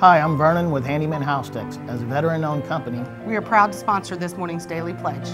Hi, I'm Vernon with Handyman House Techs. As a veteran-owned company, We are proud to sponsor this morning's Daily Pledge.